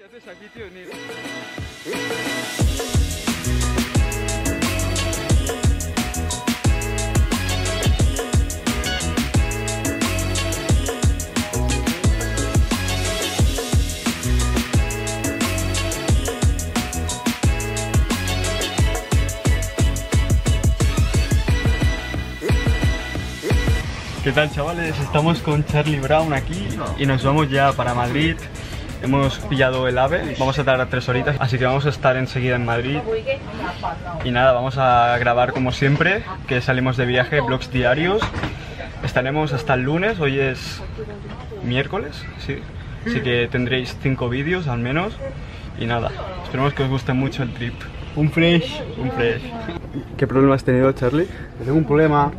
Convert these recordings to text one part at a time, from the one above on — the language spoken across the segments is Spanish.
¿Qué aquí. ¿Qué tal chavales? Estamos con Charlie Brown aquí y nos vamos ya para Madrid. Hemos pillado el AVE, vamos a tardar tres horitas, así que vamos a estar enseguida en Madrid. Y nada, vamos a grabar como siempre, que salimos de viaje, vlogs diarios. Estaremos hasta el lunes, hoy es miércoles, sí. Así que tendréis cinco vídeos al menos. Y nada, esperemos que os guste mucho el trip. Un fresh. Un fresh. ¿Qué problema has tenido, Charlie? Tengo un problema.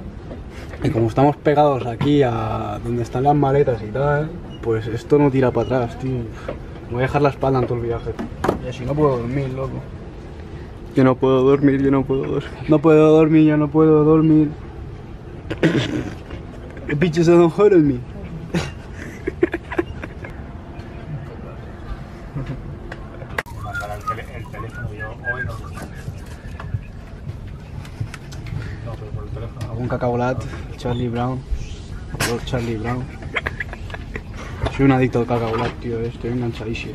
Y como estamos pegados aquí a donde están las maletas y tal, pues esto no tira para atrás, tío. Me voy a dejar la espalda en todo el viaje. Y así no puedo dormir, loco. Yo no puedo dormir, yo no puedo dormir. No puedo dormir, yo no puedo dormir. El pinche se don't hurt me. Algún cacaolat, Charlie Brown. Lord Charlie Brown. Soy un adicto al cacaolat, tío, eh, estoy enganchadísimo.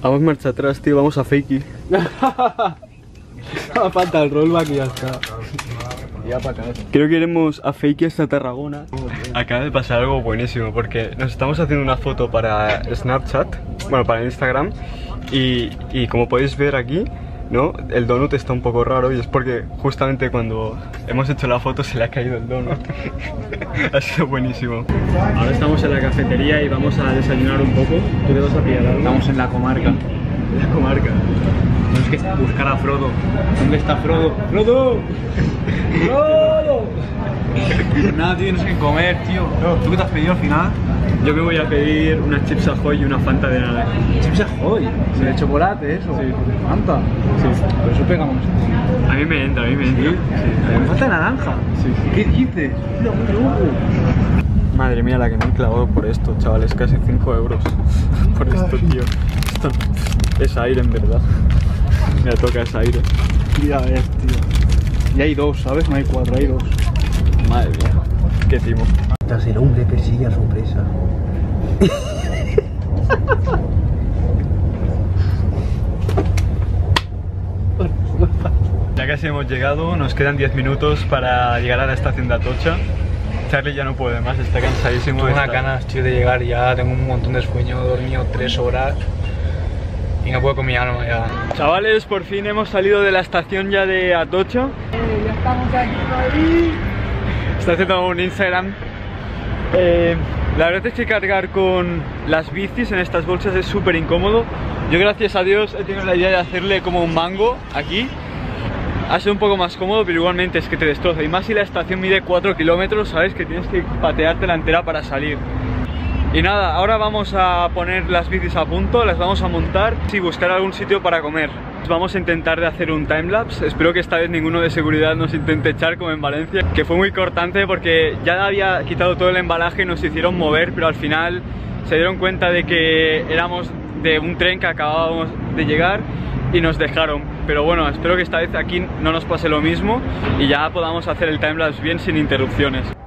Vamos marcha atrás, tío, vamos a Fakey. Falta el rollback y ya está. Creo que iremos a Fakey hasta Tarragona. Acaba de pasar algo buenísimo porque nos estamos haciendo una foto para Snapchat, bueno, para Instagram. Y, y como podéis ver aquí, ¿no? El donut está un poco raro y es porque justamente cuando hemos hecho la foto se le ha caído el donut. ha sido buenísimo. Ahora estamos en la cafetería y vamos a desayunar un poco. ¿Tú te vas a pillar algo? Estamos en la comarca. la comarca. Tenemos que buscar a Frodo. ¿Dónde está Frodo? ¡Frodo! ¡Frodo! Nada, tío, no sé qué comer, tío. ¿Tú qué te has pedido al final? Yo me voy a pedir unas chips ahoy y una fanta de naranja. Chips Ahoy. De chocolate, eso. Sí. Fanta. Sí. Pero eso pega mucho. A mí me entra, a mí me entra. Me falta naranja. Sí. ¿Qué dices? Madre mía, la que me han clavado por esto, chavales, casi 5 euros por esto, tío. Esto es aire, en verdad. Me toca es aire. Mira, a ver, tío. Y hay dos, ¿sabes? No hay cuatro, hay dos. Madre mía, qué timo. Tras el hombre persigue a su presa. Ya casi hemos llegado, nos quedan 10 minutos para llegar a la estación de Atocha. Charlie ya no puede más, está cansadísimo. Tengo unas ganas, tío, de llegar ya. Tengo un montón de sueño. He dormido tres horas. Y no puedo con mi alma ya. Chavales, por fin hemos salido de la estación ya de Atocha. ya estamos aquí, Está haciendo un Instagram. Eh, la verdad es que cargar con las bicis en estas bolsas es súper incómodo. Yo gracias a Dios he tenido la idea de hacerle como un mango aquí. Ha sido un poco más cómodo, pero igualmente es que te destroza. Y más si la estación mide 4 kilómetros, sabes que tienes que patearte la entera para salir. Y nada, ahora vamos a poner las bicis a punto, las vamos a montar y buscar algún sitio para comer. Vamos a intentar de hacer un timelapse, espero que esta vez ninguno de seguridad nos intente echar como en Valencia, que fue muy cortante porque ya había quitado todo el embalaje y nos hicieron mover, pero al final se dieron cuenta de que éramos de un tren que acabábamos de llegar y nos dejaron. Pero bueno, espero que esta vez aquí no nos pase lo mismo y ya podamos hacer el timelapse bien sin interrupciones.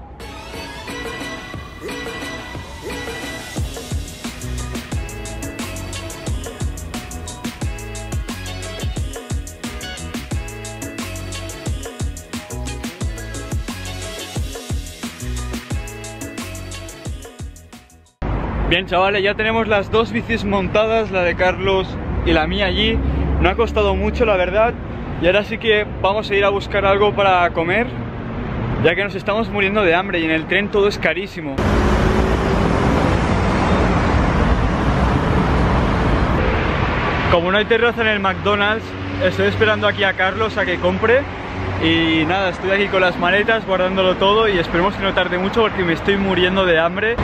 Bien chavales, ya tenemos las dos bicis montadas, la de Carlos y la mía allí. No ha costado mucho la verdad y ahora sí que vamos a ir a buscar algo para comer, ya que nos estamos muriendo de hambre y en el tren todo es carísimo. Como no hay terraza en el McDonald's, estoy esperando aquí a Carlos a que compre y nada, estoy aquí con las maletas guardándolo todo y esperemos que no tarde mucho porque me estoy muriendo de hambre.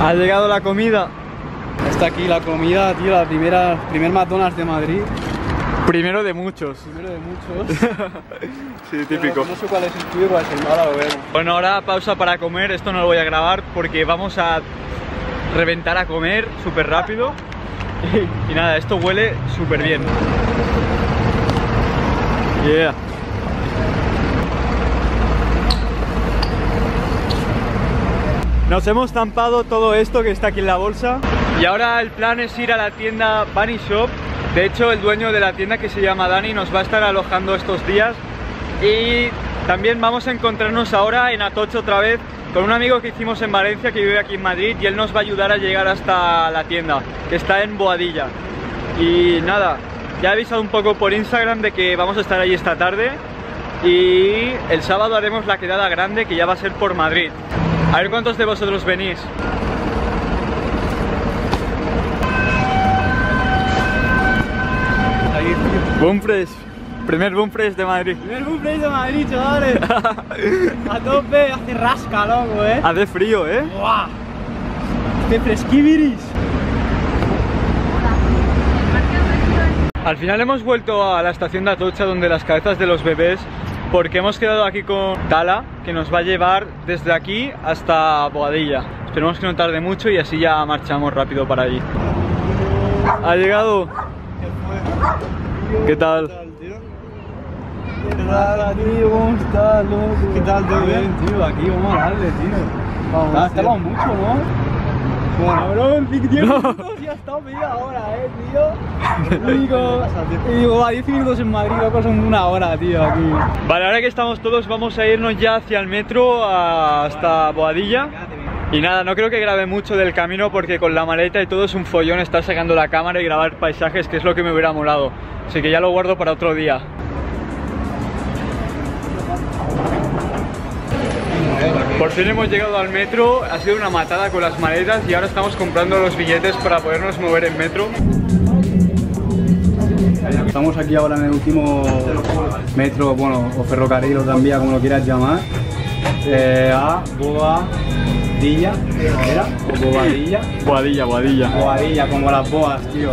Ha llegado la comida. Está aquí la comida, tío, la primera, primer McDonald's de Madrid. Primero de muchos. Primero de muchos. sí, típico. No sé cuál es el tuyo cuál es el malo, lo vemos. Bueno, ahora pausa para comer. Esto no lo voy a grabar porque vamos a reventar a comer súper rápido. Y nada, esto huele súper bien. Yeah. Nos hemos zampado todo esto que está aquí en la bolsa y ahora el plan es ir a la tienda Bunny Shop. De hecho, el dueño de la tienda que se llama Dani nos va a estar alojando estos días y también vamos a encontrarnos ahora en Atocho otra vez con un amigo que hicimos en Valencia que vive aquí en Madrid y él nos va a ayudar a llegar hasta la tienda que está en Boadilla. Y nada, ya he avisado un poco por Instagram de que vamos a estar ahí esta tarde y el sábado haremos la quedada grande que ya va a ser por Madrid. A ver cuántos de vosotros venís. Boomfresh, primer Boomfresh de Madrid. Primer Boomfresh de Madrid, chavales. A tope, hace rasca, loco, eh. Hace frío, ¿eh? ¡Buah! ¡Qué fresquiviris! Al final hemos vuelto a la estación de Atocha donde las cabezas de los bebés porque hemos quedado aquí con Tala que nos va a llevar desde aquí hasta Boadilla. Esperemos que no tarde mucho y así ya marchamos rápido para allí. Ha llegado. ¿Qué tal? tío? ¿Qué tal, tío? ¿Cómo estás, loco? ¿Qué tal, todo bien, tío? Aquí vamos a darle, tío. Vamos, Ah, estamos mucho, ¿no? Cabrón, 10 minutos y ha estado media hora, eh, tío. Y digo, y digo, a 10 minutos en Madrid, loco, son una hora, tío, aquí. Vale, ahora que estamos todos vamos a irnos ya hacia el metro hasta Boadilla. Y nada, no creo que grabe mucho del camino porque con la maleta y todo es un follón estar sacando la cámara y grabar paisajes, que es lo que me hubiera molado. Así que ya lo guardo para otro día. Por fin hemos llegado al metro, ha sido una matada con las maletas y ahora estamos comprando los billetes para podernos mover en metro. Estamos aquí ahora en el último metro, bueno, o ferrocarril o tranvía, como lo quieras llamar, eh, a Boadilla, ¿era? O. Boadilla, Boadilla. Boadilla, como las boas, tío.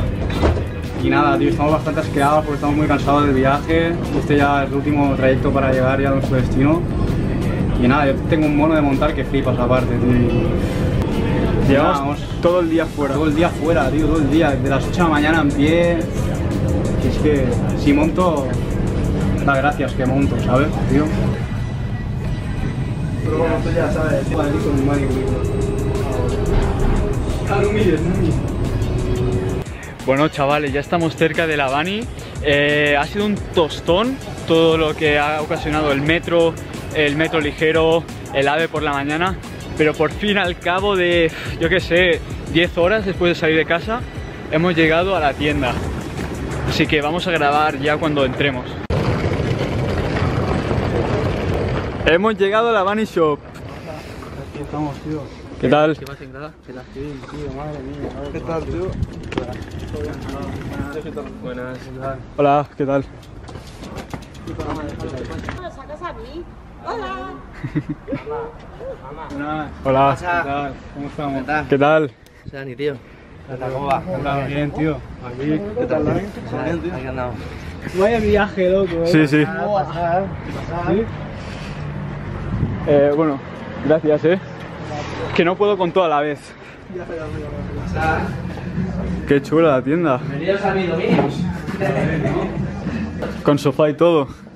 Y nada, tío, estamos bastante asqueados porque estamos muy cansados del viaje. Este ya es el último trayecto para llegar ya a nuestro destino. Y nada, yo tengo un mono de montar que flipas aparte, tío. Llevamos Vamos. todo el día fuera. Todo el día fuera, tío, todo el día, desde las 8 de la mañana en pie. Y es que si monto, da gracias que monto, ¿sabes, tío? Pero bueno, tú ya sabes, tío, aquí con un Ah, no mires, no mires. Bueno chavales, ya estamos cerca de la Bani. Eh, ha sido un tostón todo lo que ha ocasionado el metro, el metro ligero, el AVE por la mañana. Pero por fin al cabo de, yo qué sé, 10 horas después de salir de casa, hemos llegado a la tienda. Así que vamos a grabar ya cuando entremos. Hemos llegado a la Bunny Shop. Aquí estamos, tío. ¿Qué tal? Sí, tío, madre mía. ¿Qué tal, tío? Buenas. Hola, ¿qué tal? ¿Lo sacas a mí? Hola. Buenas. Hola, ¿Qué tal? ¿Cómo estamos? ¿qué tal? Sani, tío. ¿Cómo va? Bien, tío. Aquí. ¿Qué tal? Bien, tío. Aquí andamos. Vaya viaje, loco. ¿eh? Sí, sí. ¿Cómo vas? ¿Sí? Eh, bueno, gracias, eh. Que no puedo con todo a la vez. Qué chula la tienda. Bienvenidos a mis dominios. Con sofá y todo.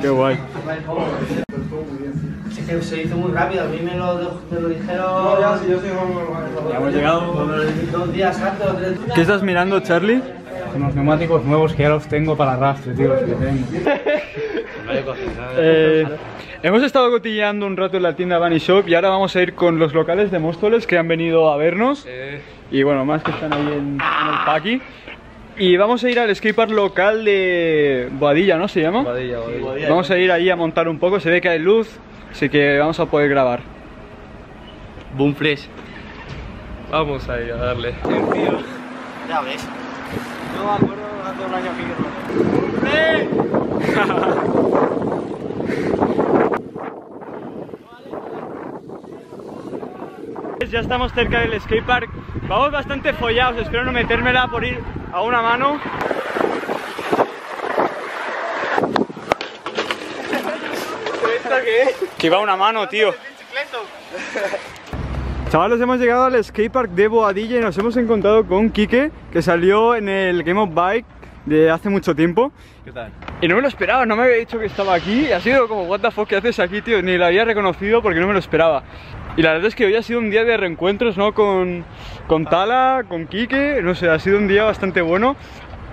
Qué guay. Es que se hizo muy rápido, a mí me lo, me lo dijeron. Ya hemos llegado. me lo dijeron dos días antes o tres ¿Qué estás mirando, Charlie? Unos neumáticos nuevos que ya los tengo para arrastre, tío, los que tengo. Eh, hemos estado cotilleando un rato en la tienda Bunny Shop y ahora vamos a ir con los locales de Móstoles que han venido a vernos. Y bueno, más que están ahí en, en el paqui. Y vamos a ir al skatepark local de Boadilla, ¿no se llama? Vamos a ir ahí a montar un poco, se ve que hay luz, así que vamos a poder grabar. Boom fresh. Vamos ahí a darle. Ya ves. Yo me acuerdo hace un año ya estamos cerca del skatepark Vamos bastante follados, espero no metérmela por ir a una mano. Que iba a una mano, tío. Chavales, hemos llegado al skatepark de Boadilla y nos hemos encontrado con Quique Que salió en el Game of Bike de hace mucho tiempo. ¿Qué tal? Y no me lo esperaba, no me había dicho que estaba aquí. Y ha sido como, what the fuck, ¿qué haces aquí, tío? Ni lo había reconocido porque no me lo esperaba. Y la verdad es que hoy ha sido un día de reencuentros, ¿no? Con, con Tala, con Quique, no sé, ha sido un día bastante bueno.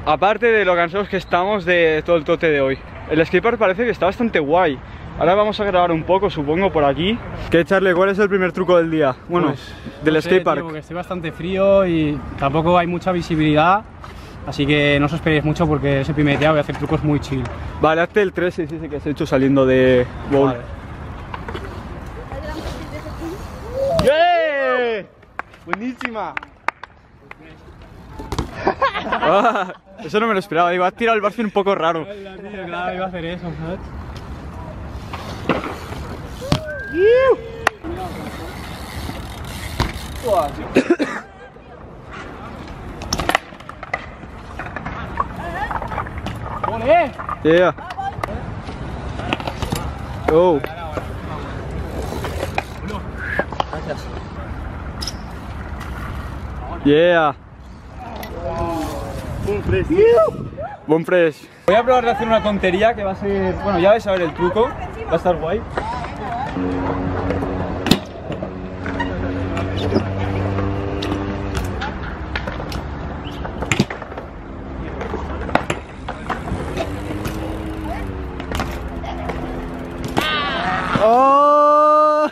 Aparte de lo cansados que estamos de todo el tote de hoy. El skatepark parece que está bastante guay. Ahora vamos a grabar un poco, supongo, por aquí. ¿Qué, Charlie? ¿Cuál es el primer truco del día? Bueno, Pues, del no sé, skatepark. tío, porque estoy bastante frío y tampoco hay mucha visibilidad. Así que no os esperéis mucho porque es el primer día, voy a hacer trucos muy chill. Vale, hazte el 3 ese que has hecho saliendo de bowl. Vale. ¡Yeah! ¡Buenísima! Ah, eso no me lo esperaba, digo, has tirado el barfil un poco raro. Claro, iba a hacer eso, ¿sabes? ¡Ole! Yeah. Oh. Yeah. Buen fresh. Voy a probar de hacer una tontería que va a ser. Bueno, ya vais a ver el truco. Va a estar guay. ¡Oh!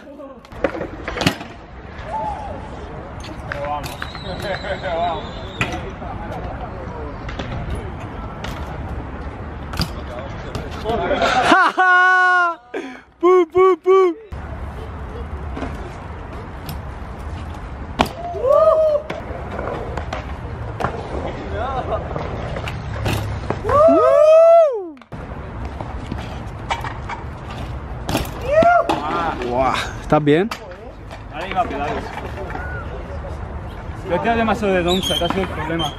¡Ja, ja! ¡Pum, pum, pum! ¿Estás bien? Ahora iba a pedales. Yo te demasiado de downside, ha sido el problema.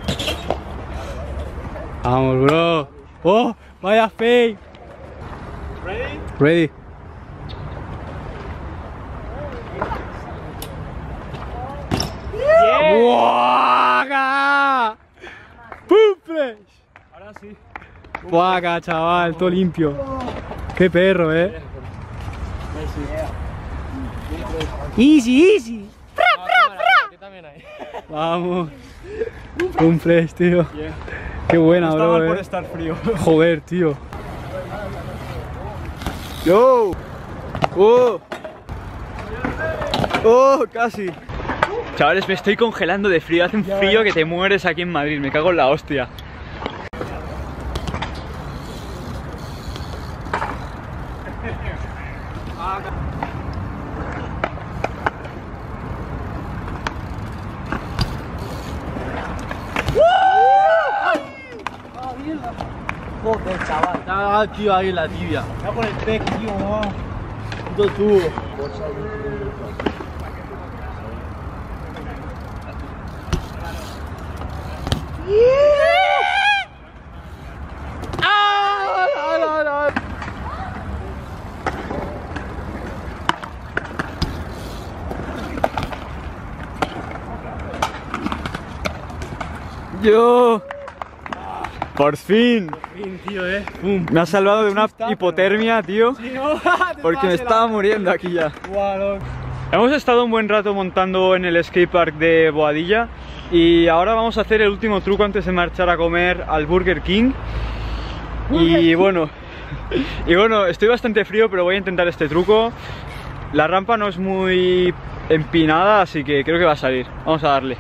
Vamos, bro. ¡Oh! ¡Vaya fake! ¿Ready? Ready. ¡Buaga! ¡Pum, fresh! Ahora sí. ¡Buaga, chaval! Todo limpio. ¡Qué perro, eh! Easy, easy. Vamos. Un fresh, tío. Qué buena, Está bro. mal por eh. estar frío. Joder, tío. ¡Yo! ¡Oh! ¡Oh! Casi. Chavales, me estoy congelando de frío. Hace un frío que te mueres aquí en Madrid. Me cago en la hostia. Joder, chaval. Ah, tío, ahí la tibia. Ya por el pez, tío. Puto tubo. ¡Yo! Por fin. Fin, tío, eh. Pum. Me ha salvado de una hipotermia, tío. Porque me estaba muriendo aquí ya. Hemos estado un buen rato montando en el skatepark de Boadilla y ahora vamos a hacer el último truco antes de marchar a comer al Burger King. Y bueno, y bueno, estoy bastante frío, pero voy a intentar este truco. La rampa no es muy empinada, así que creo que va a salir. Vamos a darle.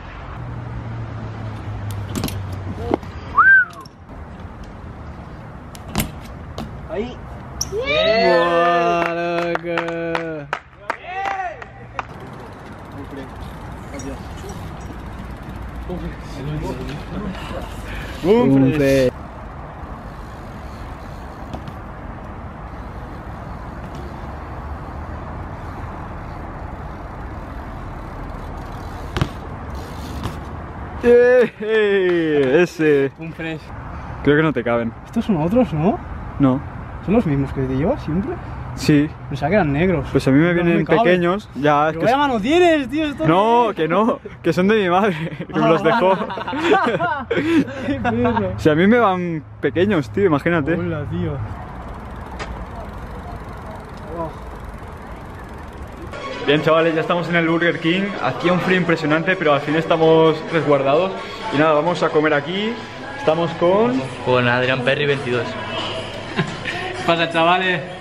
Ahí. Buah, loco. Fresh. ¡Eh! Ese. Un fresh. Creo que no te caben. Estos son otros, ¿no? No. ¿Son los mismos que te llevas siempre? Sí. Pensaba que eran negros. Pues a mí me vienen pequeños. Ya, es Pero que vaya mano tienes, tío. Esto No, que no, que son de mi madre, que me los dejó. Si a mí me van pequeños, tío, imagínate. Hola, tío. Bien, chavales, ya estamos en el Burger King. Hacía un frío impresionante, pero al fin estamos resguardados. Y nada, vamos a comer aquí. Estamos con. Con Adrián Perry 22. ¿Qué pasa, chavales?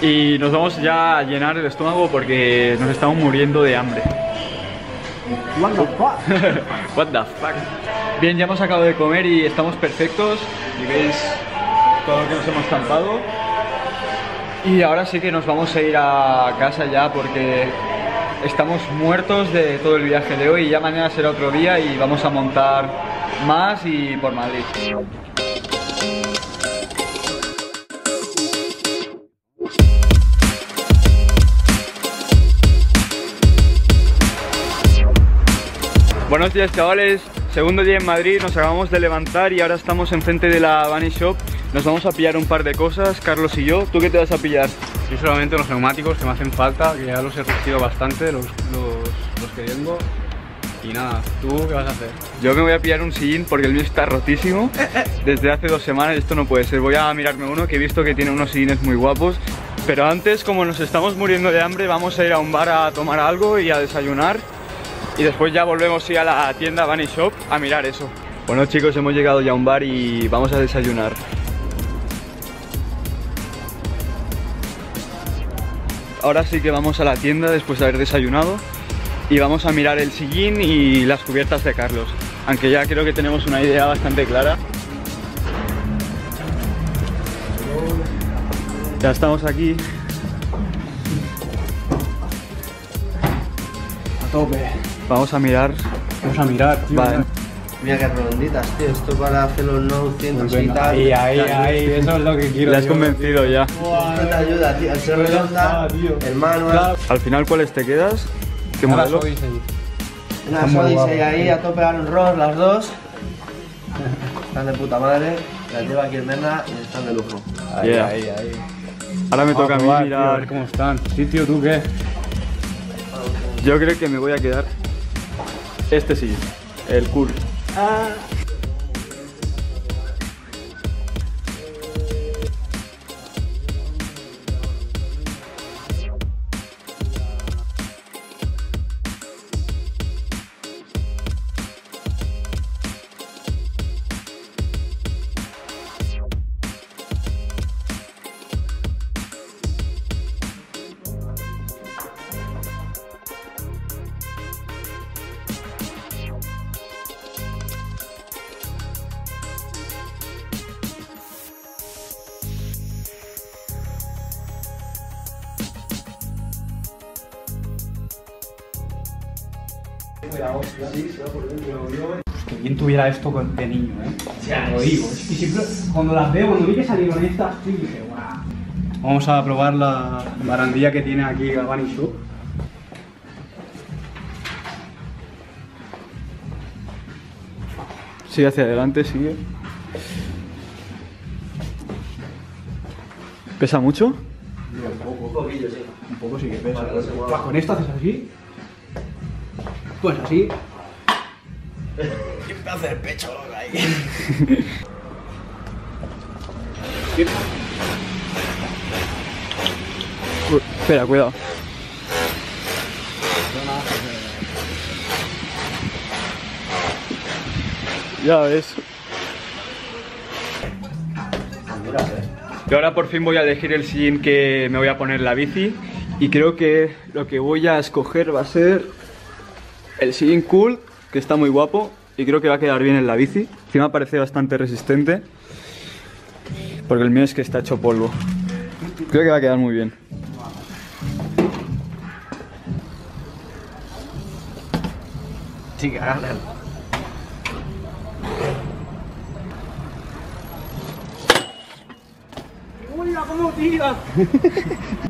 Y nos vamos ya a llenar el estómago porque nos estamos muriendo de hambre. What the fuck? What the fuck. Bien, ya hemos acabado de comer y estamos perfectos. Y veis todo lo que nos hemos zampado. Y ahora sí que nos vamos a ir a casa ya porque estamos muertos de todo el viaje de hoy. Y ya mañana será otro día y vamos a montar más y por Madrid. Buenos días chavales, segundo día en Madrid, nos acabamos de levantar y ahora estamos enfrente de la Bunny Shop. Nos vamos a pillar un par de cosas, Carlos y yo. ¿Tú qué te vas a pillar? Yo solamente los neumáticos que me hacen falta, que ya los he resistido bastante, los, los, los que tengo. Y nada, ¿tú qué vas a hacer? Yo me voy a pillar un sillín porque el mío está rotísimo desde hace dos semanas esto no puede ser. Voy a mirarme uno que he visto que tiene unos sillines muy guapos. Pero antes, como nos estamos muriendo de hambre, vamos a ir a un bar a tomar algo y a desayunar. Y después ya volvemos a ir a la tienda Bunny Shop a mirar eso. Bueno chicos, hemos llegado ya a un bar y vamos a desayunar. Ahora sí que vamos a la tienda después de haber desayunado y vamos a mirar el sillín y las cubiertas de Carlos. Aunque ya creo que tenemos una idea bastante clara. Ya estamos aquí. A tope. Vamos a mirar. Vamos a mirar, tío. Vale. Mira qué redonditas, tío. Esto para hacer los no 100 Pues y tal. ahí, ahí, ahí. Eso es lo que quiero. Le has tío. convencido ya. Esto te ayuda, tío. Al ser Pues redonda, el manual. Claro. Al final, ¿cuáles te quedas? ¿Qué Ahora modelo? Una Odyssey ahí tío. a tope Aaron Ross, las dos. Están de puta madre. Las lleva aquí el Merna y están de lujo. Ahí, Yeah. ahí, ahí. Ahora me toca a mí tío, a mirar. ver cómo están. Sí, tío, ¿tú qué? Yo creo que me voy a quedar. Este sí, el cool. Que tuviera esto con- de niño, ¿eh? Te lo digo. Que siempre, cuando las veo, cuando vi que salieron estas, sí, dije, guau. Vamos a probar la barandilla que tiene aquí Gabani Shop. Sigue hacia adelante, sigue. ¿Pesa mucho? Un poquillo, sí. Un poco sí que pesa. Con esto haces así. Pues así. Me hace el pecho ahí. Espera, cuidado. Ya ves. Y ahora por fin voy a elegir el sillín que me voy a poner en la bici. Y creo que lo que voy a escoger va a ser el sillín cool, que está muy guapo y creo que va a quedar bien en la bici. Encima parece bastante resistente, porque el mío es que está hecho polvo. Creo que va a quedar muy bien. Chica, ¡Hola, cómo tira!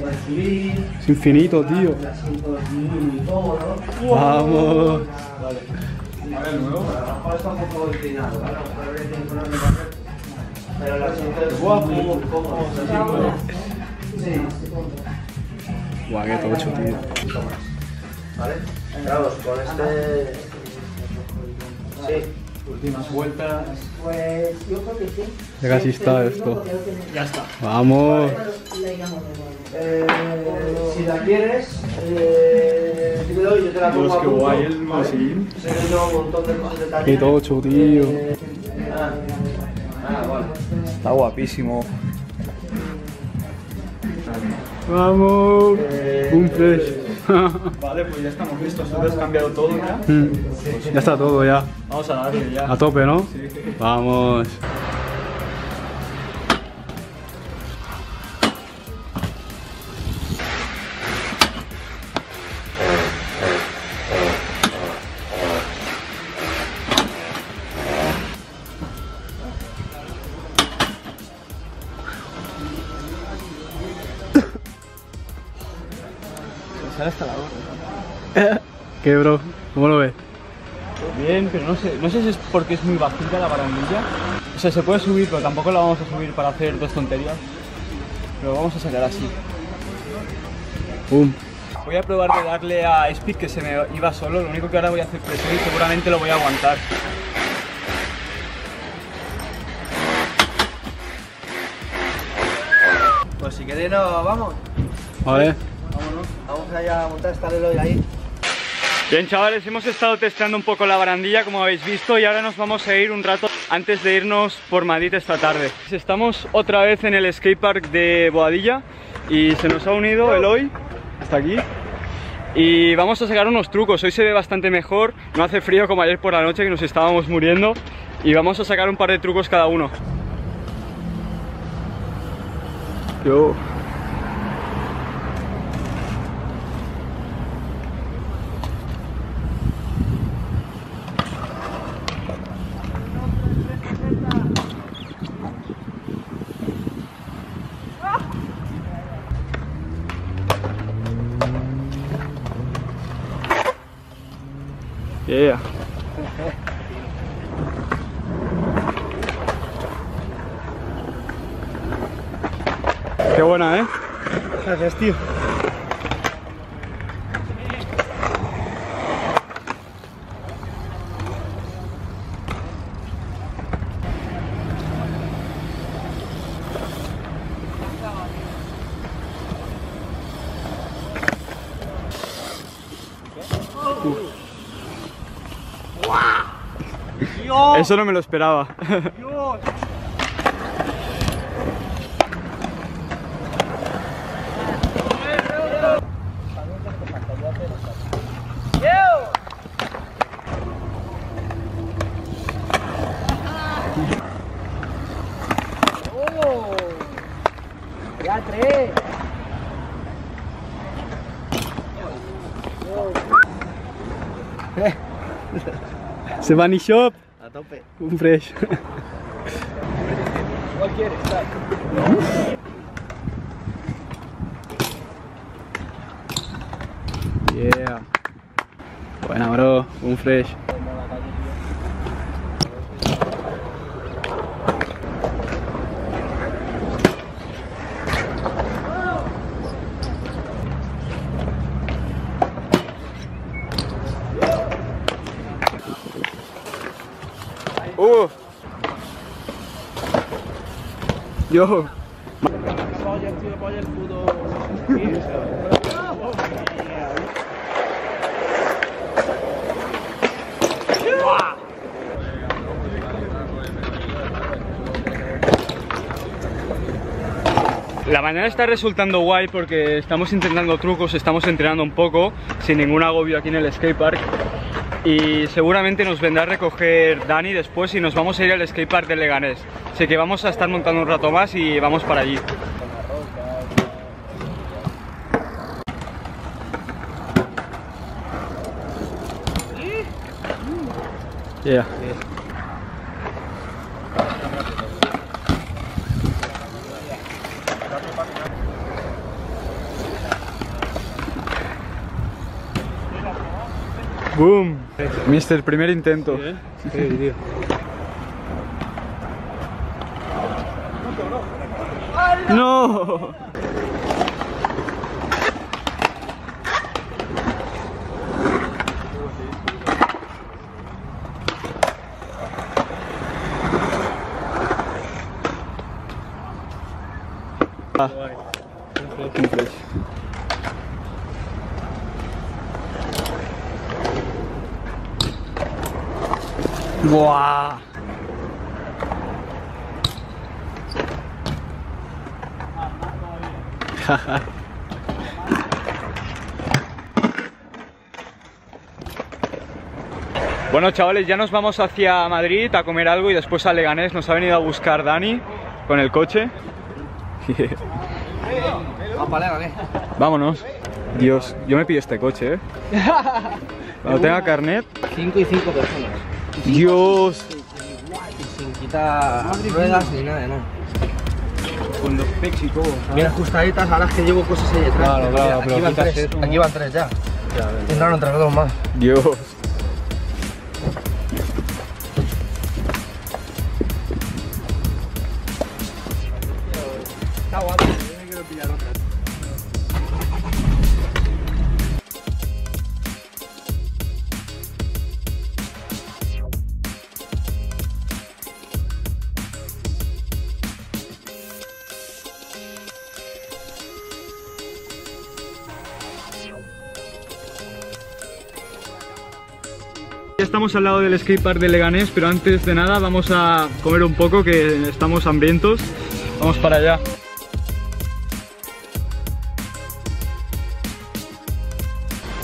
que ganan. Es infinito, tío. Vamos. Pero la siento es guapo, como Sí. Guau, qué tocho, tío. ¿Vale? Claro, con este. Sí. Últimas vueltas. Pues yo creo que sí. Ya casi está esto. Ya está. Vamos. Eh, si la quieres, eh, dímelo y yo te la pongo qué punto, guay el que tengo un montón de cosas de taller. Qué tocho, tío. Eh, ah, ah, vale. Está guapísimo. Vamos. Un fresh. Vale, pues ya estamos listos. Tú has cambiado todo ya. Mm. ya está todo ya. Vamos a darle ya. A tope, ¿no? Vamos. ¿Qué, bro? ¿Cómo lo ves? Bien, pero no sé, no sé si es porque es muy bajita la barandilla. O sea, se puede subir, pero tampoco la vamos a subir para hacer dos tonterías. Pero vamos a sacar así. Pum. Voy a probar de darle a Speed que se me iba solo. Lo único que ahora voy a hacer presión y seguramente lo voy a aguantar. Pues si queréis, no, vamos. Vale. Vamos allá a montar esta de ahí. Bien chavales, hemos estado testeando un poco la barandilla como habéis visto y ahora nos vamos a ir un rato antes de irnos por Madrid esta tarde. Estamos otra vez en el skatepark de Boadilla y se nos ha unido Eloy, hasta aquí. Y vamos a sacar unos trucos, hoy se ve bastante mejor, no hace frío como ayer por la noche que nos estábamos muriendo y vamos a sacar un par de trucos cada uno. Yo. Yeah. Qué buena, ¿eh? Gracias, tío. Eso no me lo esperaba. Tres. Se van y shop. A tope. Un fresh. Yeah. Buena, bro. Un fresh. Uh, Yo. La mañana está resultando guay porque estamos intentando trucos, estamos entrenando un poco, sin ningún agobio aquí en el skatepark. Y seguramente nos vendrá a recoger Dani después y nos vamos a ir al skatepark de Leganés. Así que vamos a estar montando un rato más y vamos para allí. Yeah. Boom. Mister, primer intento. Sí, tío. No. Ah. Un flash. Buah. Bueno chavales, ya nos vamos hacia Madrid a comer algo y después a Leganés. Nos ha venido a buscar Dani con el coche. Vámonos. Dios, yo me pido este coche, ¿eh? Cuando tenga carnet. 5 y 5 personas. Dios. Y sin quitar ruedas ni nada nada. Con los pecs y todo. Bien ajustaditas, ahora es que llevo cosas ahí detrás. Claro, claro, aquí, van tres, aquí van tres ya. Entraron entre dos más. Dios. Ya estamos al lado del skatepark de Leganés, pero antes de nada vamos a comer un poco que estamos hambrientos. Vamos para allá.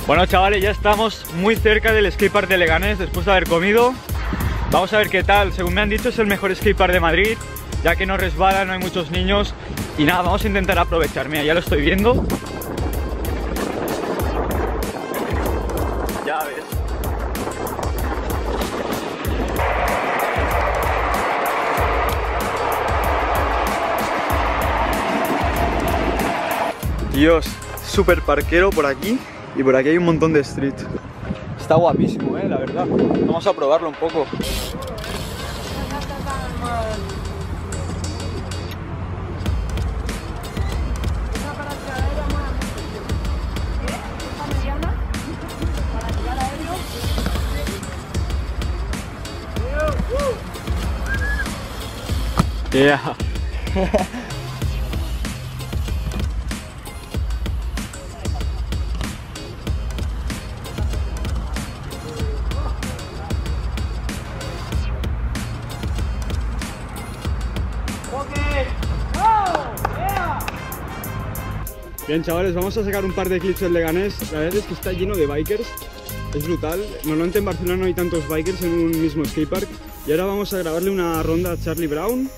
Bueno chavales, ya estamos muy cerca del skatepark de Leganés después de haber comido. Vamos a ver qué tal. Según me han dicho es el mejor skatepark de Madrid, ya que no resbala, no hay muchos niños. Y nada, vamos a intentar aprovechar. Mira, ya lo estoy viendo. Ya ves. Dios, súper parquero por aquí y por aquí hay un montón de street. Está guapísimo, eh, la verdad. Vamos a probarlo un poco. Yeah. Bien chavales, vamos a sacar un par de clips del Leganés. La verdad es que está lleno de bikers. Es brutal. Normalmente en Barcelona no hay tantos bikers en un mismo skatepark. Y ahora vamos a grabarle una ronda a Charlie Brown.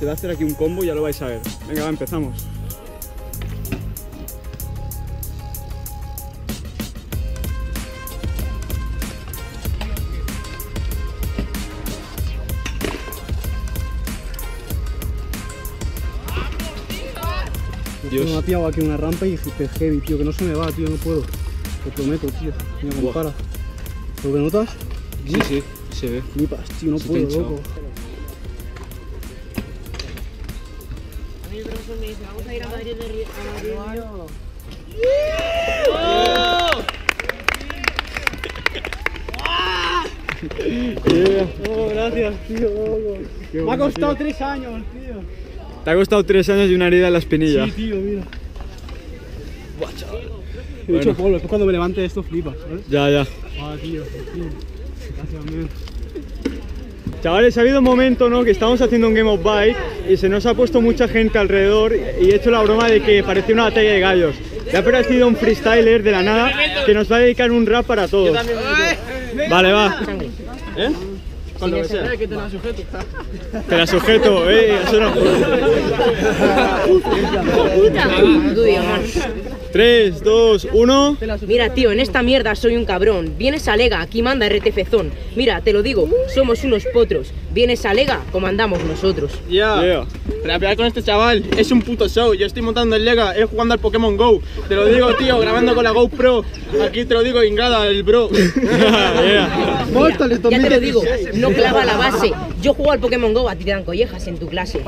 Se va a hacer aquí un combo, ya lo vais a ver. Venga, va, empezamos. Dios. Me ha pillado aquí una rampa y super heavy, tío, que no se me va, tío, no puedo. Te prometo, tío. Mira Buah. para. ¿Lo que notas? Sí, sí, se ve. Flipas, tío, no Se puedo, loco. A mí el profesor me dice, vamos a ir a Madrid de Río. Río. Oh, gracias, tío. Me ha costado tres años, tío. Te ha costado tres años y una herida en la espinilla. Sí, tío, mira. He Bueno. hecho polvo, después cuando me levante esto flipas, ¿sabes? Ya, ya. Ah, tío, fin. Gracias, man. Chavales, ha habido un momento ¿no? que estábamos haciendo un Game of Bike y se nos ha puesto mucha gente alrededor y he hecho la broma de que parecía una batalla de gallos. Le ha aparecido un freestyler de la nada que nos va a dedicar un rap para todos. Vale, va. ¿Eh? Con lo que sea. que te la sujeto. Te la sujeto, eh. Eso no. Diego. 3, 2, 1. Mira, tío, en esta mierda soy un cabrón. Vienes a Lega, aquí manda RTFzón. Mira, te lo digo, somos unos potros. Vienes a Lega, comandamos nosotros. Ya. Yeah. Rapear con este chaval es un puto show. Yo estoy montando el Lega, él jugando al Pokémon Go. Te lo digo, tío, grabando con la GoPro. Aquí te lo digo, Ingrada, el bro. Yeah. Ya te lo digo, no clava la base. Yo juego al Pokémon Go, a ti te dan collejas en tu clase.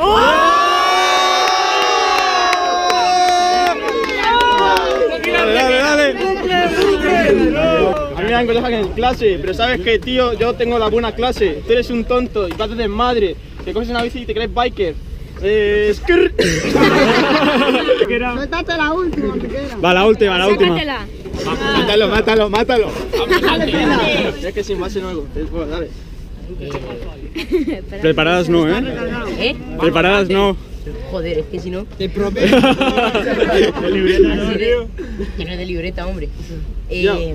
Dale, dale, dale. A mí me dan cosas en clase, pero sabes que, tío, yo tengo la buena clase. Tú eres un tonto y vas de madre. Te coges una bici y te crees biker. Eh, skrr. Suéltate la última. Va, la última, la última. Sácatela. Mátalo, mátalo, mátalo. Es que sin base no hago. Eh, bueno, dale. Preparadas no, ¿eh? ¿Eh? Preparadas no. Joder, es que si no. De Que no es de libreta, hombre. Eh,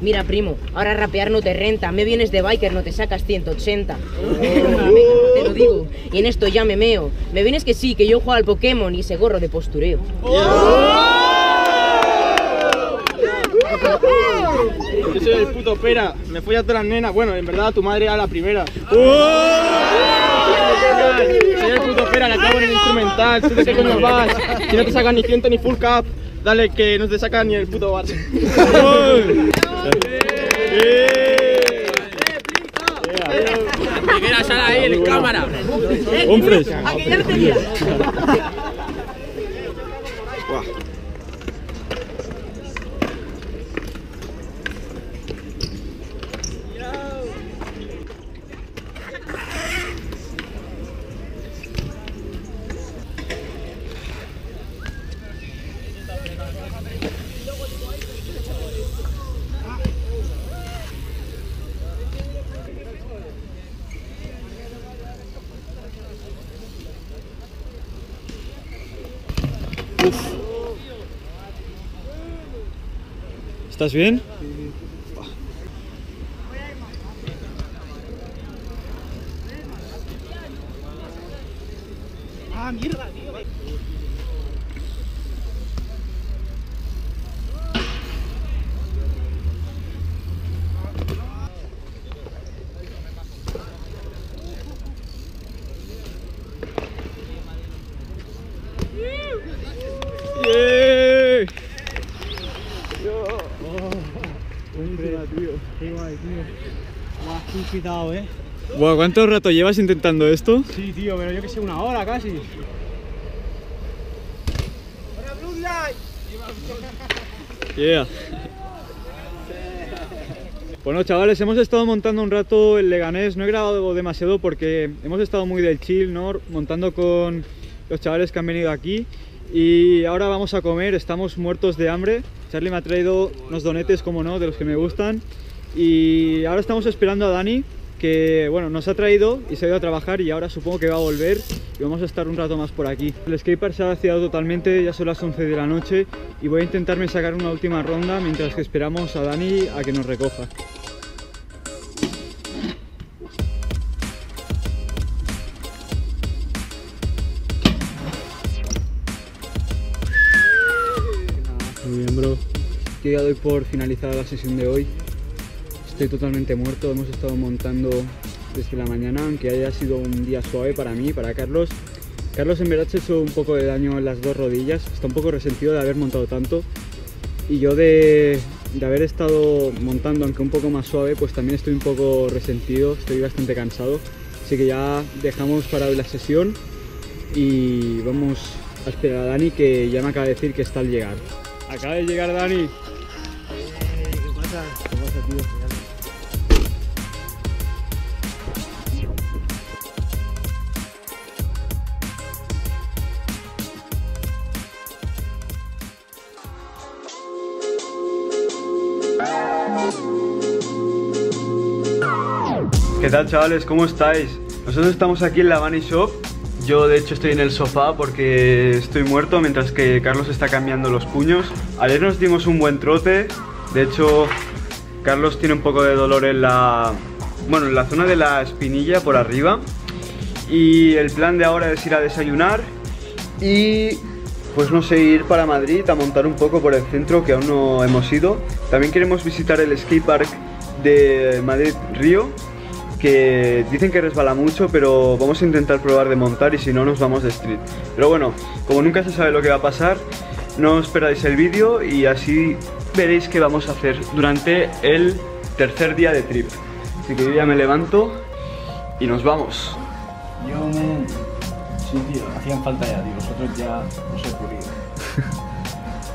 mira, primo, ahora rapear no te renta. Me vienes de biker, no te sacas 180. Venga, te lo digo. Y en esto ya me meo. Me vienes que sí, que yo juego al Pokémon y ese gorro de postureo. Yo soy el puto pera. Me fui a todas las nenas. Bueno, en verdad, tu madre era la primera. Soy el puto pera, le acabo en el instrumental. ¿Tú de qué coño vas? Si no te sacan ni ciento ni full cap, dale que no te sacan ni el puto bar. Hombres. ¿Estás bien? Ten cuidado, eh. Buah, ¿cuánto rato llevas intentando esto? Sí, tío, pero yo que sé, una hora casi. Yeah. Bueno chavales, hemos estado montando un rato el Leganés, no he grabado demasiado porque hemos estado muy del chill, ¿no? Montando con los chavales que han venido aquí y ahora vamos a comer, estamos muertos de hambre. Charlie me ha traído unos donetes, como no, de los que me gustan y ahora estamos esperando a Dani que bueno, nos ha traído y se ha ido a trabajar y ahora supongo que va a volver y vamos a estar un rato más por aquí. El skatepark se ha vaciado totalmente, ya son las 11 de la noche y voy a intentarme sacar una última ronda mientras que esperamos a Dani a que nos recoja. Muy bien, bro. Yo ya doy por finalizada la sesión de hoy. Estoy totalmente muerto, hemos estado montando desde la mañana, aunque haya sido un día suave para mí, para Carlos. Carlos en verdad se ha hecho un poco de daño en las dos rodillas, está un poco resentido de haber montado tanto. Y yo de, de haber estado montando, aunque un poco más suave, pues también estoy un poco resentido, estoy bastante cansado. Así que ya dejamos para hoy la sesión y vamos a esperar a Dani que ya me acaba de decir que está al llegar. Acaba de llegar Dani. ¿Qué pasa? ¿Qué tal chavales? ¿Cómo estáis? Nosotros estamos aquí en la Bunny Shop. Yo de hecho estoy en el sofá porque estoy muerto mientras que Carlos está cambiando los puños. Ayer nos dimos un buen trote. De hecho, Carlos tiene un poco de dolor en la... Bueno, en la zona de la espinilla por arriba. Y el plan de ahora es ir a desayunar y pues no sé, ir para Madrid a montar un poco por el centro que aún no hemos ido. También queremos visitar el skatepark de Madrid-Río, que dicen que resbala mucho, pero vamos a intentar probar de montar y si no nos vamos de street. Pero bueno, como nunca se sabe lo que va a pasar, no os perdáis el vídeo y así veréis qué vamos a hacer durante el tercer día de trip. Así que yo ya me levanto y nos vamos. Yo me... Sí, tío, hacían falta ya, tío. Vosotros ya os he pulido.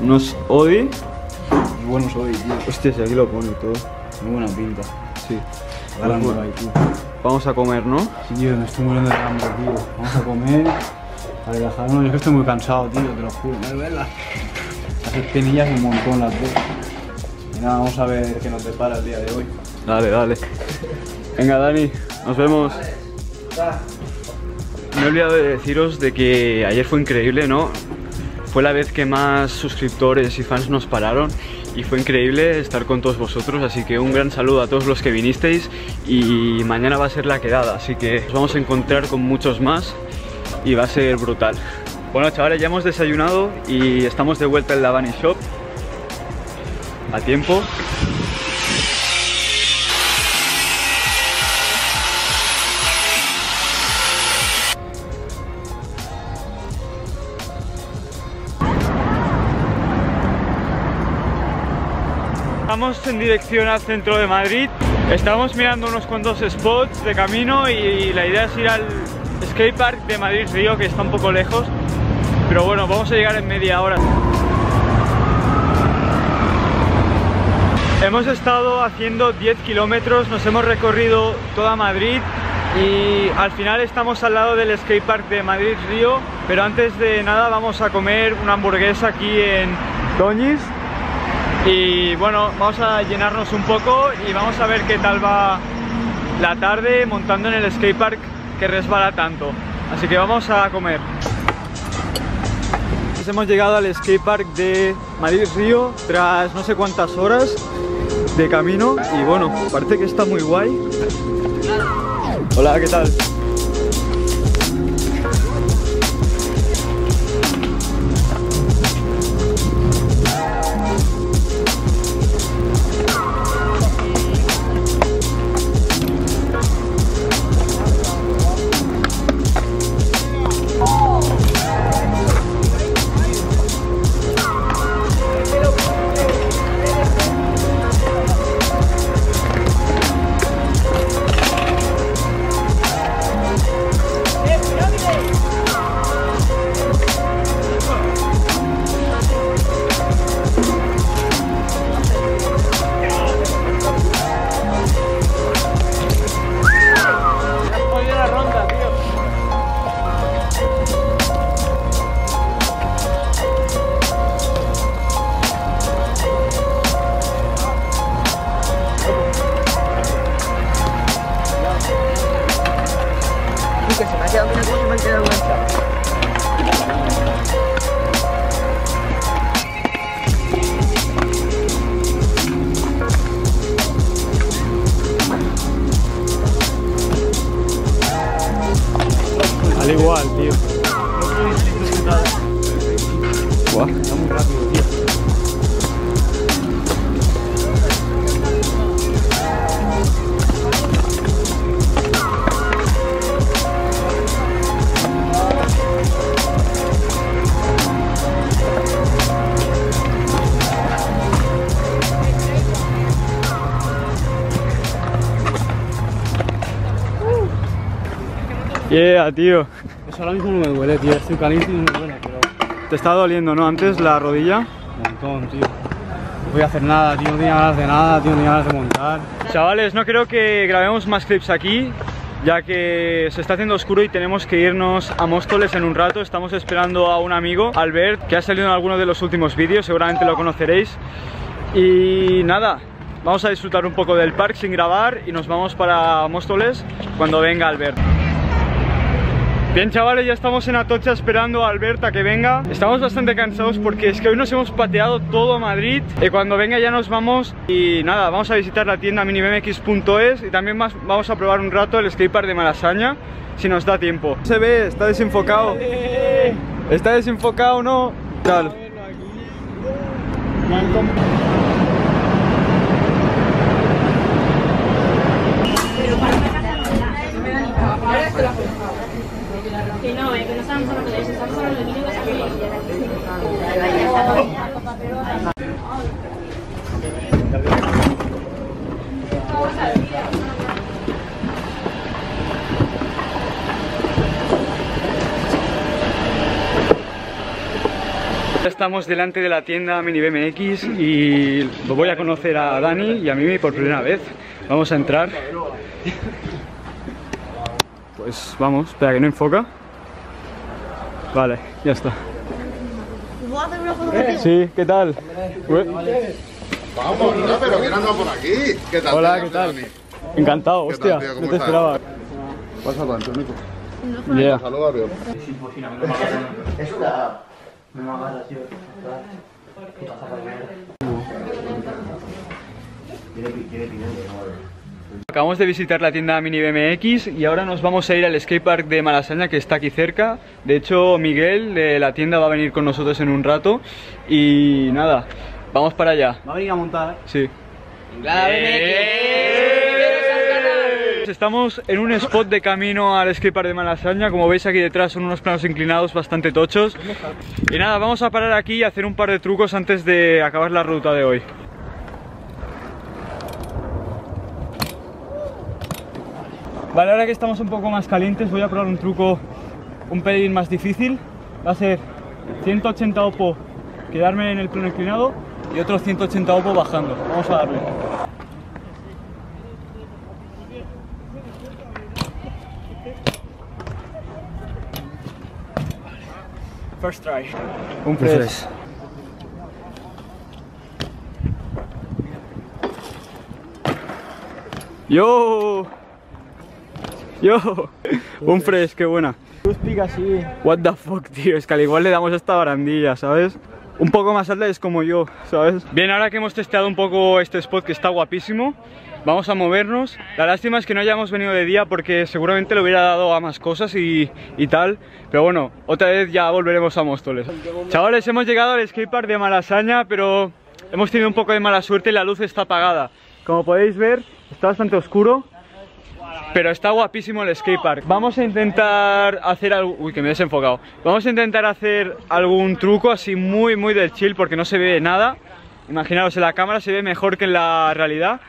Unos Odi. Muy buenos hoy, tío. Hostia, si aquí lo pone y todo. Muy buena pinta. Sí. Vamos a comer, ¿no? Sí, tío, me estoy muriendo de hambre, tío. Vamos a comer, a relajarnos. Yo es que estoy muy cansado, tío, te lo juro. ¿Me ves las, las espinillas un montón las dos. Y nada, vamos a ver qué nos depara el día de hoy. Dale, dale. Venga, Dani, nos vemos. Me he olvidado de deciros de que ayer fue increíble, ¿no? Fue la vez que más suscriptores y fans nos pararon y fue increíble estar con todos vosotros, así que un gran saludo a todos los que vinisteis y mañana va a ser la quedada, así que nos vamos a encontrar con muchos más y va a ser brutal. Bueno chavales, ya hemos desayunado y estamos de vuelta en la Bunny Shop a tiempo. En dirección al centro de Madrid. Estamos mirando unos cuantos spots de camino y la idea es ir al skatepark de Madrid Río, que está un poco lejos. Pero bueno, vamos a llegar en media hora. Hemos estado haciendo 10 kilómetros, nos hemos recorrido toda Madrid y al final estamos al lado del skatepark de Madrid Río. Pero antes de nada vamos a comer una hamburguesa aquí en Doñis y bueno, vamos a llenarnos un poco y vamos a ver qué tal va la tarde montando en el skatepark que resbala tanto. Así que vamos a comer. Pues hemos llegado al skatepark de Madrid Río tras no sé cuántas horas de camino y bueno, parece que está muy guay. Hola, ¿qué tal? Yeah, tío. Eso ahora mismo no me duele, tío. Estoy caliente y no me duele, pero... Te está doliendo, ¿no? Antes la rodilla. Un montón, tío. No voy a hacer nada, tío. No tenía ganas de nada, tío. No tenía ganas de montar. Chavales, no creo que grabemos más clips aquí, ya que se está haciendo oscuro y tenemos que irnos a Móstoles en un rato. Estamos esperando a un amigo, Albert, que ha salido en alguno de los últimos vídeos, seguramente lo conoceréis. Y nada, vamos a disfrutar un poco del parque sin grabar y nos vamos para Móstoles cuando venga Albert. Bien chavales, ya estamos en Atocha esperando a Alberta que venga Estamos bastante cansados porque es que hoy nos hemos pateado todo Madrid Y cuando venga ya nos vamos Y nada, vamos a visitar la tienda minibmx.es Y también más, vamos a probar un rato el skatepark de Malasaña Si nos da tiempo Se ve, está desenfocado Está desenfocado, ¿no? Tal. Que no, eh, que no estamos hablando de eso, estamos hablando de vídeos Estamos delante de la tienda Mini BMX y voy a conocer a Dani y a Mimi por primera vez. Vamos a entrar. Pues vamos, espera que no enfoca. Vale, ya está. ¿Puedo hacer una foto contigo? Sí, ¿qué tal? Vamos, no, pero ¿quién anda por aquí? ¿Qué tal? Hola? ¿qué tal? Encantado, ¿Qué hostia, tal, tío? no ¿Cómo te estás? esperaba. Pasa adelante, Nico. Yeah. Saluda, Río. Acabamos de visitar la tienda Mini BMX y ahora nos vamos a ir al skatepark de Malasaña que está aquí cerca. De hecho, Miguel de la tienda va a venir con nosotros en un rato y nada, vamos para allá. Va a venir a montar. Sí. Glada Estamos en un spot de camino al skatepark de Malasaña, como veis aquí detrás son unos planos inclinados bastante tochos. Y nada, vamos a parar aquí y hacer un par de trucos antes de acabar la ruta de hoy. Vale, ahora que estamos un poco más calientes voy a probar un truco un pelín más difícil. Va a ser 180 opo quedarme en el plano inclinado y otro 180 opo bajando. Vamos a darle. First try. Un press. Yo. Yo. Un fresh, qué buena. What the fuck, tío. Es que al igual le damos esta barandilla, ¿sabes? Un poco más alta es como yo, ¿sabes? Bien, ahora que hemos testeado un poco este spot que está guapísimo, vamos a movernos. La lástima es que no hayamos venido de día porque seguramente le hubiera dado a más cosas y, y tal. Pero bueno, otra vez ya volveremos a Móstoles. Chavales, hemos llegado al skatepark de Malasaña, pero hemos tenido un poco de mala suerte y la luz está apagada. Como podéis ver, está bastante oscuro. Pero está guapísimo el skatepark. Vamos a intentar hacer algo... Uy, que me he desenfocado. Vamos a intentar hacer algún truco así muy, muy del chill porque no se ve nada. Imaginaos, en la cámara se ve mejor que en la realidad.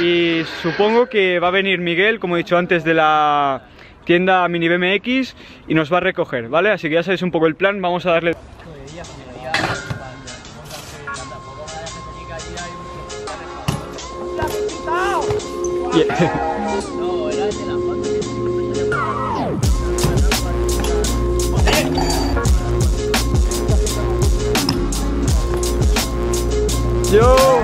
Y supongo que va a venir Miguel, como he dicho antes, de la tienda Mini BMX y nos va a recoger, ¿vale? Así que ya sabéis un poco el plan, vamos a darle... Yo.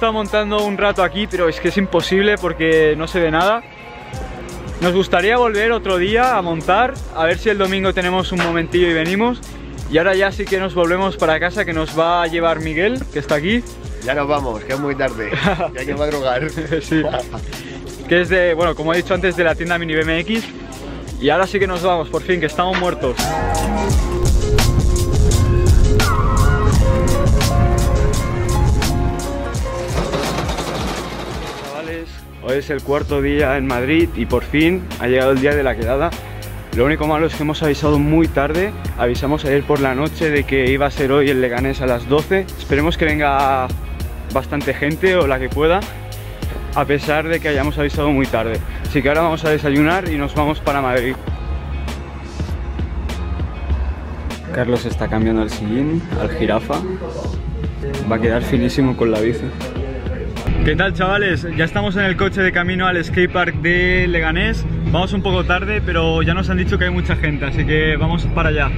Estado montando un rato aquí, pero es que es imposible porque no se ve nada. Nos gustaría volver otro día a montar, a ver si el domingo tenemos un momentillo y venimos. Y ahora ya sí que nos volvemos para casa, que nos va a llevar Miguel, que está aquí. Ya nos vamos, que es muy tarde. que hay que madrugar. sí. Que es de, bueno, como he dicho antes, de la tienda Mini BMX. Y ahora sí que nos vamos, por fin, que estamos muertos. Hoy es el cuarto día en Madrid y por fin ha llegado el día de la quedada. Lo único malo es que hemos avisado muy tarde, avisamos ayer por la noche de que iba a ser hoy el Leganés a las 12. Esperemos que venga bastante gente o la que pueda a pesar de que hayamos avisado muy tarde. Así que ahora vamos a desayunar y nos vamos para Madrid. Carlos está cambiando el sillín al jirafa. Va a quedar finísimo con la bici. ¿Qué tal chavales? Ya estamos en el coche de camino al skatepark de Leganés. Vamos un poco tarde, pero ya nos han dicho que hay mucha gente, así que vamos para allá.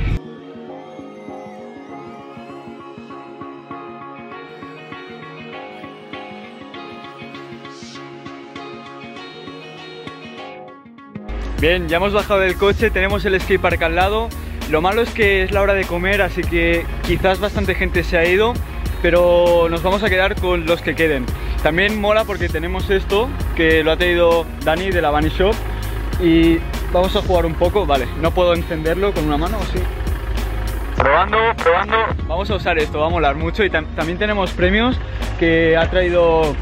Bien, ya hemos bajado del coche, tenemos el skatepark al lado. Lo malo es que es la hora de comer, así que quizás bastante gente se ha ido, pero nos vamos a quedar con los que queden. También mola porque tenemos esto, que lo ha traído Dani de la Bunny Shop, y vamos a jugar un poco. Vale, no puedo encenderlo con una mano, ¿o sí? Probando, probando. Vamos a usar esto, va a molar mucho. Y tam- también tenemos premios que ha traído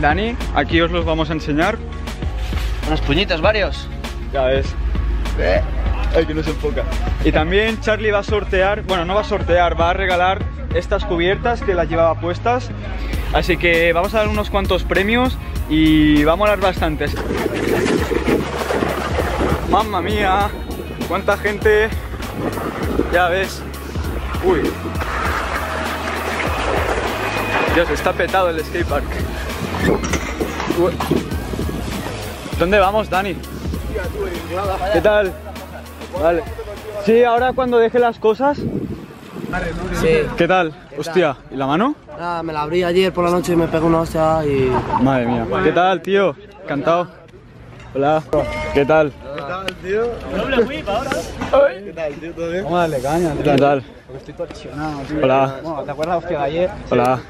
Dani. Aquí os los vamos a enseñar. Unos puñitos varios. Ya ves. Ay, que no se enfoca. Y también Charlie va a sortear, bueno, no va a sortear, va a regalar estas cubiertas que las llevaba puestas. Así que vamos a dar unos cuantos premios y va a molar bastante. Mamma mía, cuánta gente. Ya ves. Uy. Dios, está petado el skatepark. ¿Dónde vamos, Dani? ¿Qué tal? Vale. Sí, ahora cuando deje las cosas. Sí. ¿Qué tal? Hostia, ¿y la mano? Nada, me la abrí ayer por la noche y me pegó una hostia y... Madre mía. ¿Qué tal, tío? Encantado. Hola. ¿Qué tal? ¿Qué tal, tío? ¿Todo bien? Vamos a darle caña, ¿Qué tal? Estoy torsionado, tío. Hola. ¿te acuerdas de ayer? Hola.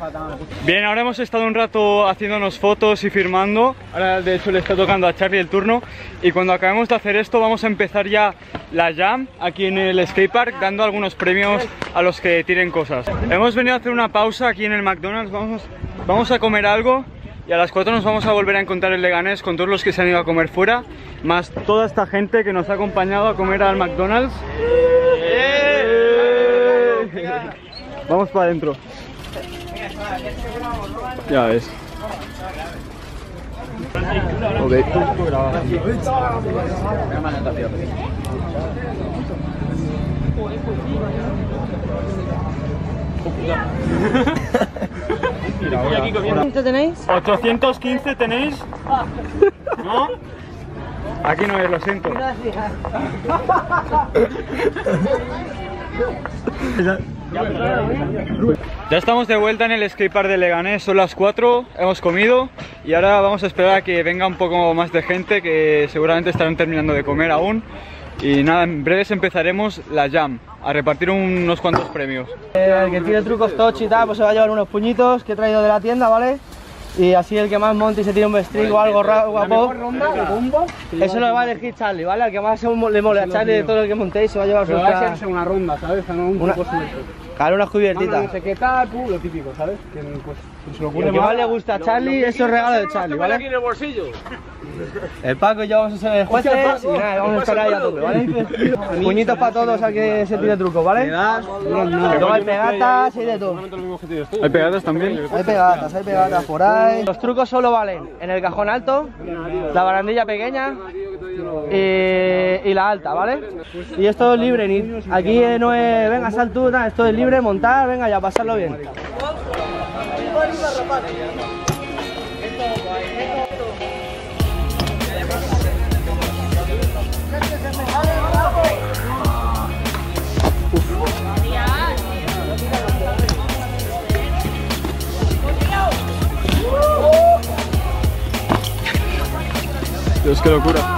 Bien, ahora hemos estado un rato haciéndonos fotos y firmando. Ahora, de hecho, le está tocando a Charlie el turno. Y cuando acabemos de hacer esto, vamos a empezar ya la jam aquí en el skatepark, dando algunos premios a los que tiren cosas. Hemos venido a hacer una pausa aquí en el McDonald's. Vamos, vamos a comer algo. Y a las 4 nos vamos a volver a encontrar en Leganés con todos los que se han ido a comer fuera, más toda esta gente que nos ha acompañado a comer al McDonald's. Vamos para adentro. Ya ves. ¿Cuánto tenéis? 815 tenéis. ¿No? Aquí no es, lo siento. Ya estamos de vuelta en el skatepark de Leganés, son las 4, hemos comido y ahora vamos a esperar a que venga un poco más de gente que seguramente estarán terminando de comer aún. Y nada, en breves empezaremos la jam, a repartir unos cuantos premios. El que tire trucos touch y tal, pues se va a llevar unos puñitos que he traído de la tienda, ¿vale? Y así el que más monte y se tire un vestrig o algo ra- guapo, eso lo va a elegir Charlie, ¿vale? Al que más le mole a Charlie de todo el que montéis se va a llevar su una ronda, ¿sabes? Un Una- Claro, unas cubiertitas. qué tal, lo típico, ¿sabes? Que pues, se lo Y el que más le gusta a Charlie, eso es regalo de Charlie, ¿vale? en el bolsillo. El Paco y yo vamos a ser jueces y nada, vamos a estar ahí a tope, ¿vale? Puñitos para todos al que se tire truco, ¿vale? Luego hay pegatas y de todo. ¿Hay pegadas también? Hay pegatas, hay pegatas por ahí. Los trucos solo valen en el cajón alto, la barandilla pequeña y, y la alta, ¿vale? Y esto es libre, ni, aquí no es, venga, sal tú, nada, esto es libre, montar, venga, ya, pasarlo bien. Dios, qué locura.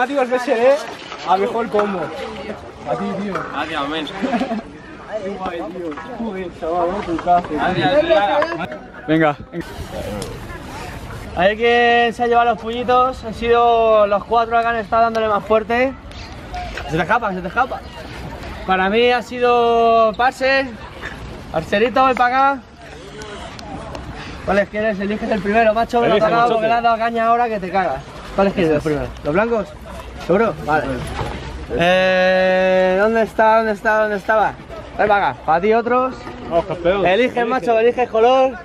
Los neumáticos PSD a mejor combo. A ti, tío. Gracias, men. Qué guay, tío. Joder, chaval, no tu café. Venga. A ver quién se ha llevado los puñitos. Han sido los cuatro que han estado dándole más fuerte. Se te escapa, se te escapa. Para mí ha sido Parse. Arcerito, ven para acá. ¿Cuáles quieres? Eliges el primero, macho. Me lo porque le has dado caña ahora que te cagas. ¿Cuáles quieres los primeros? ¿Los blancos? ¿Seguro? Vale. Eh, ¿Dónde está? ¿Dónde está? ¿Dónde estaba? Ven para ti otros. Vamos, campeón. Elige, macho, elige color.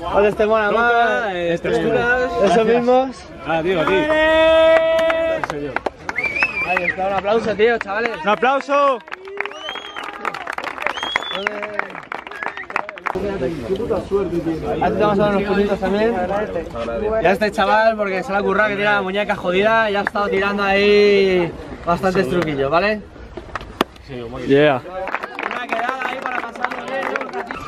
¿Dónde te mola más? texturas. Esos mismos. Ah, tío, a ti. Ahí está, un aplauso, tío, chavales. ¡Un aplauso! Ahora te vamos a dar unos puntitos también. Ya este chaval, porque se le ha currado que tiene la muñeca jodida, ya ha estado tirando ahí bastantes truquillos, ¿vale? Yeah. Una quedada ahí para pasarlo bien, ¿eh? un ratito.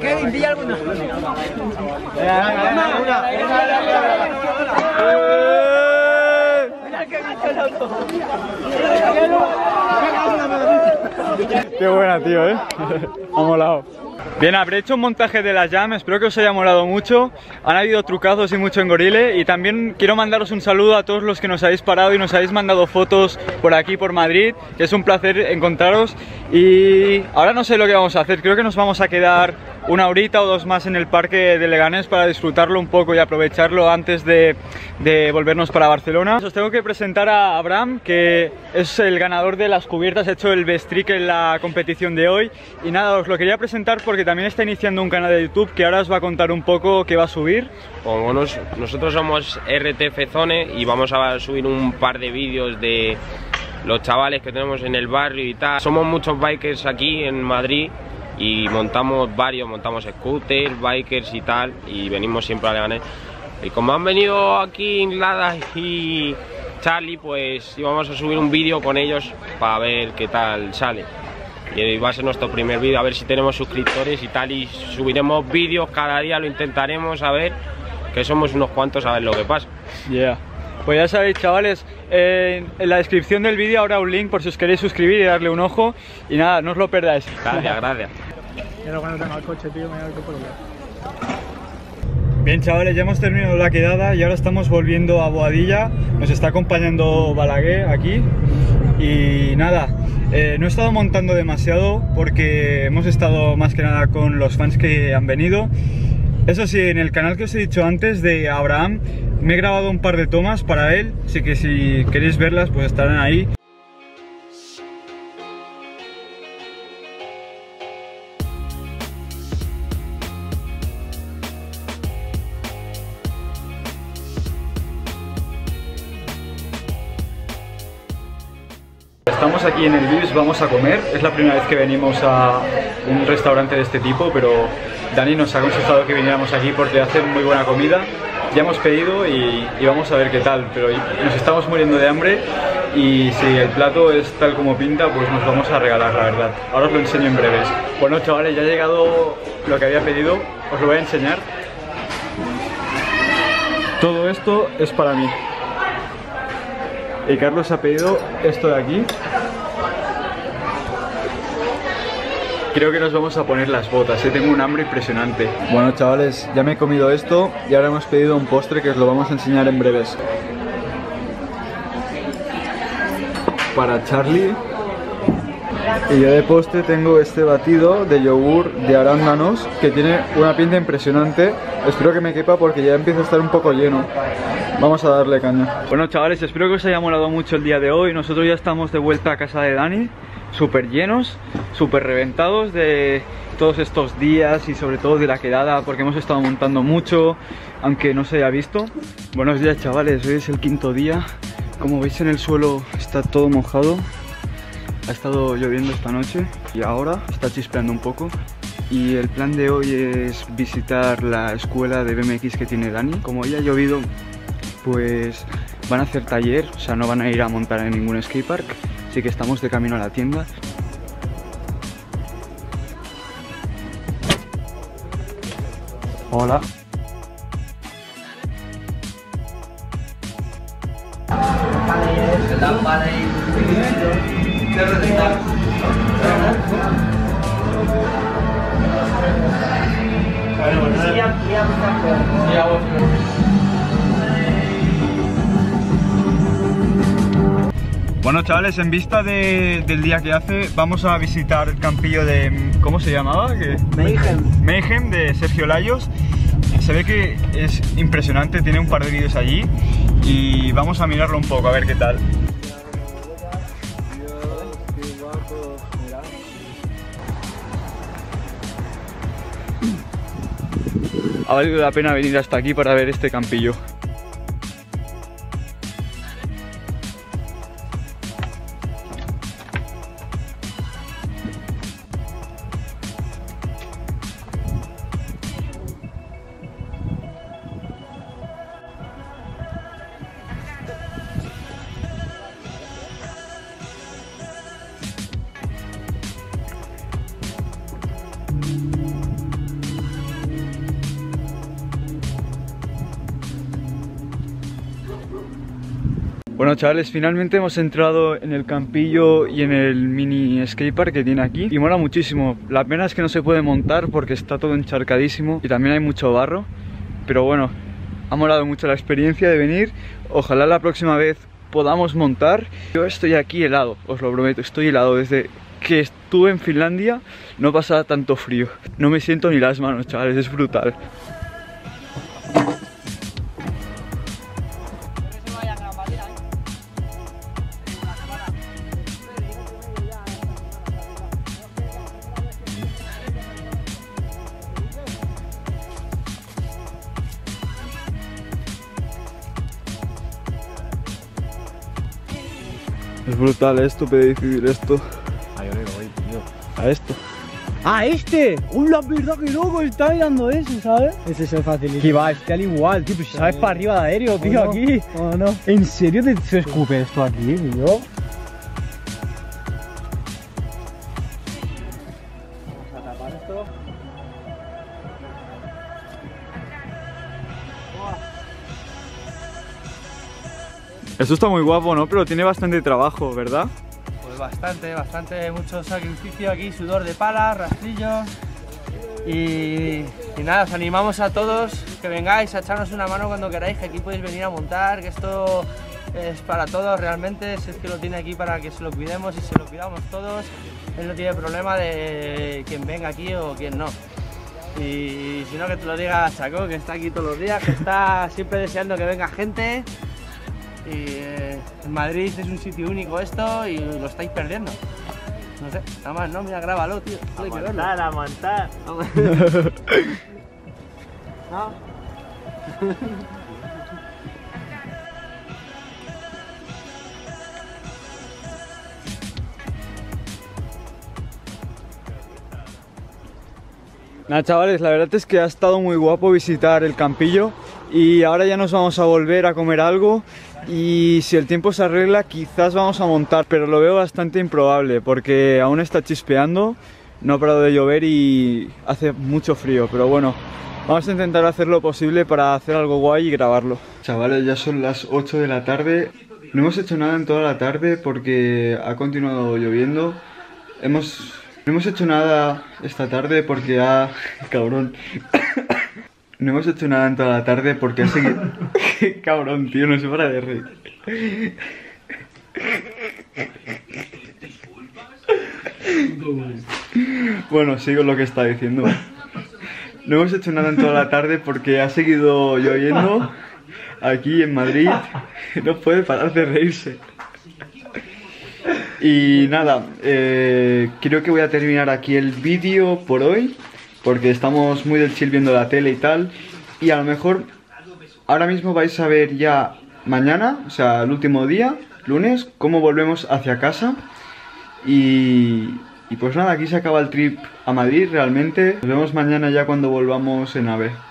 Kevin, pilla alguna. Qué buena, tío, ¿eh? Ha molado. Bien, habré hecho un montaje de la Jam, espero que os haya molado mucho. Han habido trucazos y mucho en Gorile. Y también quiero mandaros un saludo a todos los que nos habéis parado y nos habéis mandado fotos por aquí, por Madrid. Que es un placer encontraros. Y ahora no sé lo que vamos a hacer, creo que nos vamos a quedar una horita o dos más en el parque de Leganés para disfrutarlo un poco y aprovecharlo antes de, de volvernos para Barcelona. Os tengo que presentar a Abraham, que es el ganador de las cubiertas, ha hecho el best trick en la competición de hoy. Y nada, os lo quería presentar porque también está iniciando un canal de YouTube que ahora os va a contar un poco qué va a subir. Nos- nosotros somos RTF Zone y vamos a subir un par de vídeos de los chavales que tenemos en el barrio y tal. Somos muchos bikers aquí en Madrid y montamos varios, montamos scooters, bikers y tal y venimos siempre a Leganés. Y como han venido aquí Inglada y Charlie, pues íbamos a subir un vídeo con ellos para ver qué tal sale. Y va a ser nuestro primer vídeo, a ver si tenemos suscriptores y tal. Y subiremos vídeos cada día, lo intentaremos, a ver, que somos unos cuantos, a ver lo que pasa. Pues ya sabéis, chavales, eh, en la descripción del vídeo habrá un link por si os queréis suscribir y darle un ojo. Y nada, no os lo perdáis. Gracias, gracias. Bien, chavales, ya hemos terminado la quedada y ahora estamos volviendo a Boadilla. Nos está acompañando Balaguer aquí. Y nada, eh, no he estado montando demasiado porque hemos estado más que nada con los fans que han venido. Eso sí, en el canal que os he dicho antes de Abraham, me he grabado un par de tomas para él, así que si queréis verlas, pues estarán ahí. Estamos aquí en el Vips, vamos a comer. Es la primera vez que venimos a un restaurante de este tipo, pero Dani nos ha aconsejado que viniéramos aquí porque hacen muy buena comida. Ya hemos pedido y vamos a ver qué tal, pero nos estamos muriendo de hambre y si el plato es tal como pinta, pues nos vamos a regalar, la verdad. Ahora os lo enseño en breves. Bueno, chavales, ya ha llegado lo que había pedido, os lo voy a enseñar. Todo esto es para mí. Y Carlos ha pedido esto de aquí. Creo que nos vamos a poner las botas, ¿eh? tengo un hambre impresionante. Bueno chavales, ya me he comido esto y ahora hemos pedido un postre que os lo vamos a enseñar en breves. Para Charlie. Y yo de postre tengo este batido de yogur de arándanos que tiene una pinta impresionante. Espero que me quepa porque ya empieza a estar un poco lleno. Vamos a darle caña. Bueno chavales, espero que os haya molado mucho el día de hoy. Nosotros ya estamos de vuelta a casa de Dani, súper llenos, súper reventados de todos estos días y sobre todo de la quedada porque hemos estado montando mucho, aunque no se haya visto. Buenos días chavales, hoy es el quinto día. Como veis en el suelo está todo mojado. Ha estado lloviendo esta noche y ahora está chispeando un poco. Y el plan de hoy es visitar la escuela de BMX que tiene Dani. Como hoy ha llovido, pues van a hacer taller, o sea, no van a ir a montar en ningún skatepark. Así que estamos de camino a la tienda. Hola. Bueno chavales, en vista de- del día que hace, vamos a visitar el campillo de... ¿Cómo se llamaba? Mayhem. Mayhem de Sergio Layos. Se ve que es impresionante, tiene un par de vídeos allí y vamos a mirarlo un poco, a ver qué tal. Ha valido la pena venir hasta aquí para ver este campillo. Chavales, finalmente hemos entrado en el campillo y en el mini skatepark que tiene aquí. Y mola muchísimo, la pena es que no se puede montar porque está todo encharcadísimo y también hay mucho barro. Pero bueno, ha molado mucho la experiencia de venir. Ojalá la próxima vez podamos montar. Yo estoy aquí helado, os lo prometo, estoy helado. Desde que estuve en Finlandia no pasaba tanto frío. No me siento ni las manos chavales, es brutal Es brutal esto, puede decidir esto. A yo no voy, tío. A esto. ¡Ah, este! ¡Un la verdad que loco! Está mirando eso, ¿sabes? Ese es el facilito. Que va, este al igual, tío. Si sabes para arriba de aéreo, tío, no? aquí. ¿O no? ¿En serio te, se escupe esto aquí, tío? Esto está muy guapo, ¿no? Pero tiene bastante trabajo, ¿verdad? Pues bastante, bastante, mucho sacrificio aquí, sudor de pala, rastrillos. Y, y nada, os animamos a todos que vengáis a echarnos una mano cuando queráis, que aquí podéis venir a montar, que esto es para todos realmente, si es que lo tiene aquí para que se lo cuidemos y se lo cuidamos todos, él no tiene problema de quien venga aquí o quien no. Y si no, que te lo diga Chaco, que está aquí todos los días, que está siempre deseando que venga gente. Y eh, en Madrid es un sitio único esto y lo estáis perdiendo. No sé, nada más, no, mira, grábalo, tío. hay que verlo. a montar. ¿No? Nada chavales, la verdad es que ha estado muy guapo visitar el campillo y ahora ya nos vamos a volver a comer algo y si el tiempo se arregla quizás vamos a montar, pero lo veo bastante improbable porque aún está chispeando, no ha parado de llover y hace mucho frío, pero bueno, vamos a intentar hacer lo posible para hacer algo guay y grabarlo. Chavales, ya son las 8 de la tarde, no hemos hecho nada en toda la tarde porque ha continuado lloviendo, hemos... No hemos hecho nada esta tarde porque ha... Cabrón. No hemos hecho nada en toda la tarde porque ha seguido... Qué cabrón, tío, no se para de reír. Bueno, sigo lo que está diciendo. No hemos hecho nada en toda la tarde porque ha seguido lloviendo aquí en Madrid. No puede parar de reírse. Y nada, eh, creo que voy a terminar aquí el vídeo por hoy Porque estamos muy del chill viendo la tele y tal Y a lo mejor ahora mismo vais a ver ya mañana, o sea el último día, lunes Cómo volvemos hacia casa. Y, y pues nada, aquí se acaba el trip a Madrid realmente. Nos vemos mañana ya cuando volvamos en AVE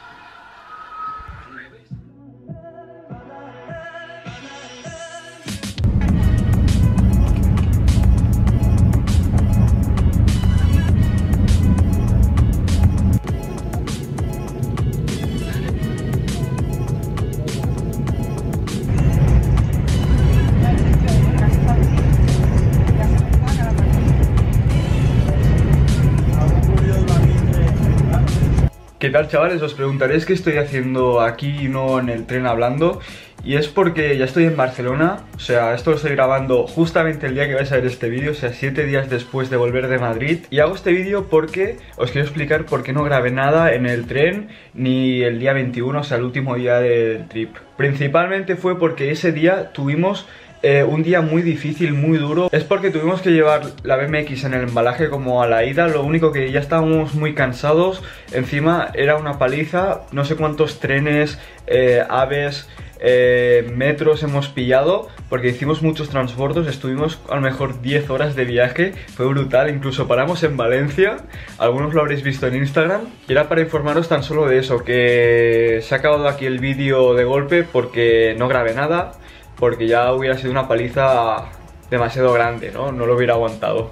chavales? Os preguntaréis qué estoy haciendo aquí y no en el tren hablando Y es porque ya estoy en Barcelona, o sea, esto lo estoy grabando justamente el día que vais a ver este vídeo O sea, 7 días después de volver de Madrid Y hago este vídeo porque os quiero explicar por qué no grabé nada en el tren Ni el día 21, o sea, el último día del trip Principalmente fue porque ese día tuvimos eh, un día muy difícil, muy duro. Es porque tuvimos que llevar la BMX en el embalaje como a la ida. Lo único que ya estábamos muy cansados. Encima era una paliza. No sé cuántos trenes, eh, aves, eh, metros hemos pillado Porque hicimos muchos transbordos. Estuvimos a lo mejor 10 horas de viaje. Fue brutal, incluso paramos en Valencia. Algunos lo habréis visto en Instagram. Y era para informaros tan solo de eso Que se ha acabado aquí el vídeo de golpe Porque no grabé nada porque ya hubiera sido una paliza demasiado grande, ¿no? No lo hubiera aguantado.